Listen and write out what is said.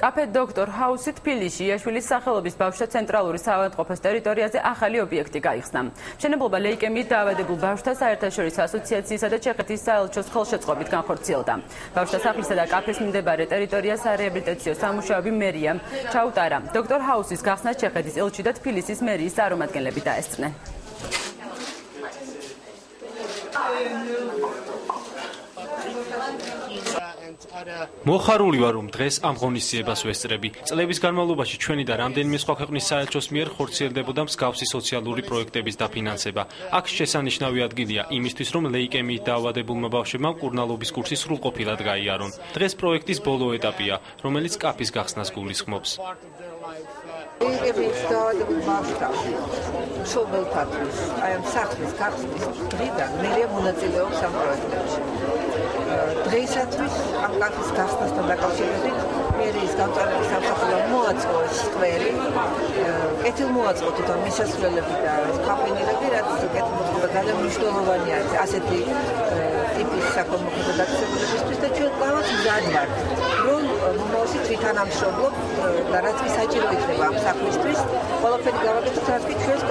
კაფე დოქტორ ჰაუსი თბილისში იაშვილის სახელობის ბავშვთა ცენტრალური საავადმყოფოს ტერიტორიაზე ახალი ობიექტი გაიხსნა. მშენებლობა ლეიკემიით დაავადებულ ბავშვთა საერთაშორისო ასოციაციისა და ჩეხეთის საელჩოს ხელშეწყობით განხორციელდა. ბავშვთა სახლისა და კაფეს მიმდებარე ტერიტორიასარეაბილიტაციო სამუშაოები მერია ჩაუტარა. დოქტორ ჰაუსის გახსნა ჩეხეთის ელჩი და თბილისის მერიის წარმომადგენლები დაესწრნენ. მოხარული ვარ რომ დღეს ამ ღონისძიებას ვესწრები. წლების განმავლობაში ჩვენი და რამდენიმე სხვა ქვეყნის საერთოს მიერ ხორციელდებოდა მსგავსი სოციალური პროექტების დაფინანსება. აქ შესანიშნავი ადგილია იმისთვის, რომ ლეიკემიით დაავადებულმა ბავშვებმა კურნალობის კურსი სრულყოფილად გაიარონ. დღეს პროექტის ბოლო ეტაპია, რომელიც კაფის გახსნას გულისხმობს. ლეიკემიით დაავადებულ ბავშვთა შობელთათვის, აი ამ სახლის გახსნის დღიდან მე მონაწილეობს ამ პროექტებში. დღეისათვის ამ კაფის გახსნასთან დაკავშირებით მერიის გამწარების სამსახურა მოაწყო სკვერი. კეთილ მოაწყო თვითონ მისასვლელები და კაფენერები, რაც კეთილმოწყობა ძალიან მნიშვნელოვანია ასეთი ტიპის საკონმოქმედო დაწესებულებისთვის და ჩვენ ყველას მზად ვართ, რომ მომავალში თვითანამშრომლობ და რაც კი საჭირო იქნება ამ საქმისთვის, ყველაფერი გავაკეთოთ, რაც კი ჩვენს